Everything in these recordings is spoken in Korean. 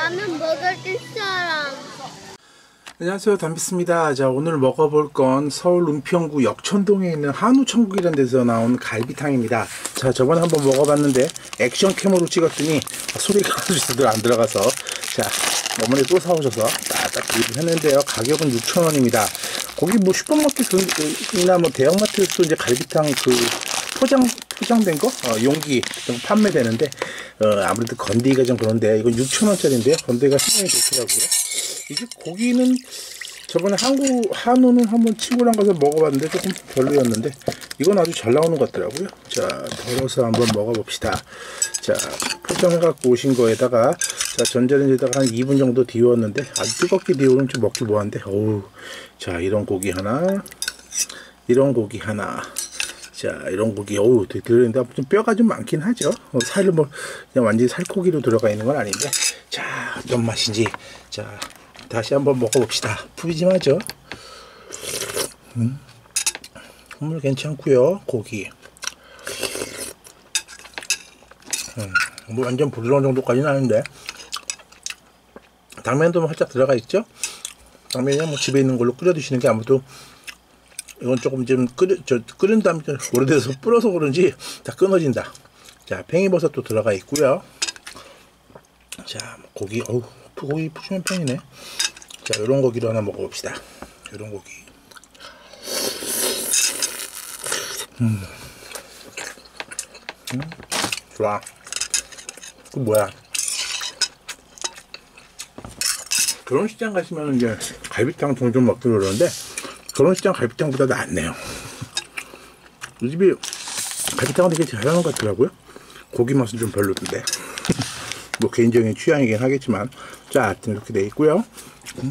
라면 먹어줄 사람. 안녕하세요. 담비스입니다. 자 오늘 먹어볼 건 서울 은평구 역천동에 있는 한우천국이라는 데서 나온 갈비탕입니다. 자 저번에 한번 먹어봤는데 액션 캠으로 찍었더니 소리가 아주 안 들어가서 자 어머니 또 사오셔서 딱딱 구입을 했는데요. 가격은 6,000원입니다. 거기 뭐 슈퍼마켓이나 뭐 대형마트에서 이제 갈비탕 그 포장 포장된 거? 어, 용기 좀 판매되는데 어, 아무래도 건디가 좀 그런데 이건 6,000원짜리인데요. 건디가 상당히 좋더라고요. 이게 고기는 저번에 한국 한우는 한번 친구랑 가서 먹어봤는데 조금 별로였는데 이건 아주 잘 나오는 것 같더라고요. 자 덜어서 한번 먹어봅시다. 자 포장해 갖고 오신 거에다가 자 전자레인지에다가 한 2분 정도 데웠는데 아주 뜨겁게 데우면 좀 먹기 뭐한데? 어우 자 이런 고기 하나 이런 고기 하나 자 이런 고기 어우 되게 들어있는데 좀 뼈가 좀 많긴 하죠 어, 살을 뭐 그냥 완전히 살코기로 들어가 있는 건 아닌데 자 어떤 맛인지 자 다시 한번 먹어봅시다. 푸짐하죠? 음. 국물 괜찮고요. 고기. 음. 뭐 완전 부드러운 정도까지는 아닌데 당면도 살짝 들어가 있죠? 당면이 뭐 집에 있는 걸로 끓여 드시는 게 아무도 이건 조금 좀 끓여 저 끓인 다음에 오래돼서 불어서 그런지 다 끊어진다. 자, 팽이버섯도 들어가 있고요. 자, 고기 어우 고기 푸시면 편이네. 자, 요런 고기로 하나 먹어봅시다. 요런 고기. 음. 음. 좋아. 그 뭐야. 결혼식장 가시면 이제 갈비탕 종종 먹기로 그러는데 결혼식장 갈비탕보다 낫네요. 이 집이 갈비탕은 되게 잘하는 것 같더라고요. 고기 맛은 좀 별로던데. 뭐 개인적인 취향이긴 하겠지만 자 하여튼 이렇게 돼 있고요 음.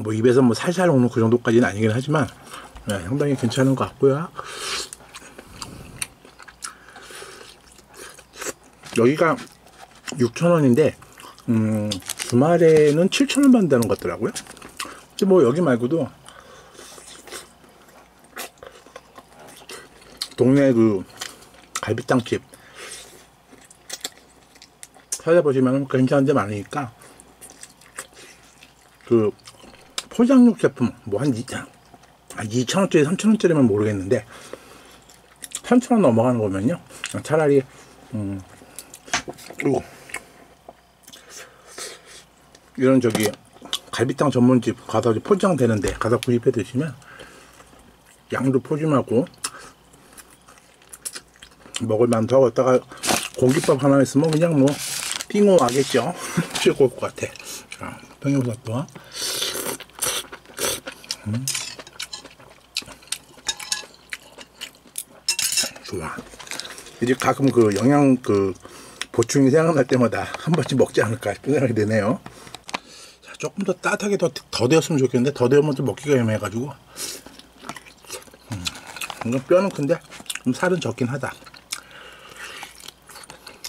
뭐 입에서 뭐 살살 오는 그 정도까지는 아니긴 하지만 네, 상당히 괜찮은 것 같고요 여기가 6,000원인데 음, 주말에는 7,000원 받는다는 것 같더라고요. 근데 뭐 여기 말고도 동네 그 갈비탕집 찾아보시면 괜찮은 데 많으니까 그 포장육 제품 뭐한 2,000원짜리 3,000원짜리면 모르겠는데 3,000원 넘어가는 거면요. 차라리 음 그리고 이런 저기 갈비탕 전문집 가서 포장되는데 가서 구입해 드시면 양도 푸짐하고 먹을 만도 하고 다가 공깃밥 하나 있으면 그냥 뭐 띵호하겠죠? 최고일 것 같아. 자 평양버섯도. 음. 좋아. 이제 가끔 그 영양 그 보충이 생각날 때마다 한 번씩 먹지 않을까 싶은 생각이 드네요. 자, 조금 더 따뜻하게 더, 더 되었으면 좋겠는데 더 되면 좀 먹기가 애매해가지고 음. 이건 뼈는 큰데 좀 살은 적긴 하다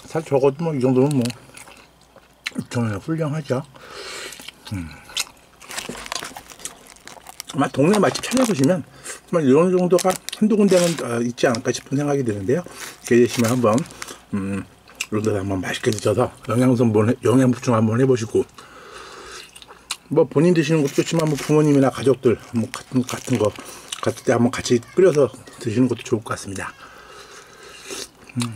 살 적어도 뭐 이 정도면 뭐 6천원에 훌륭하죠. 음. 아마 동네 맛집 찾아보시면 정말 이런 정도가 한두 군데는 어, 있지 않을까 싶은 생각이 드는데요. 계시면 한번 음, 이런 데서 한번 맛있게 드셔서 영양성 영양 보충 한번 해보시고 뭐 본인 드시는 것도 좋지만 뭐 부모님이나 가족들 뭐 같은 같은 거 같을 때 한번 같이 끓여서 드시는 것도 좋을 것 같습니다. 음.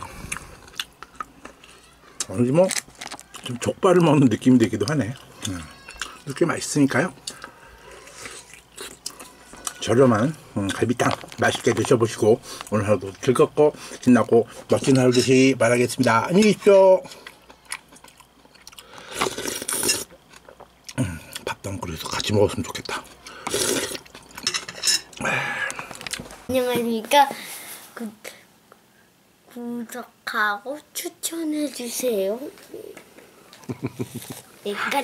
아니 뭐좀 족발을 먹는 느낌이 들기도 하네. 음. 이렇게 맛있으니까요. 저렴한 음, 갈비탕 맛있게 드셔보시고 오늘 하루도 즐겁고 신나고 멋진 하루 되시기 바라겠습니다. 안녕히 계십시오. 음, 그릇 같이 먹었으면 좋겠다. 안녕하십니까. 그, 구독하고 추천해주세요. 내가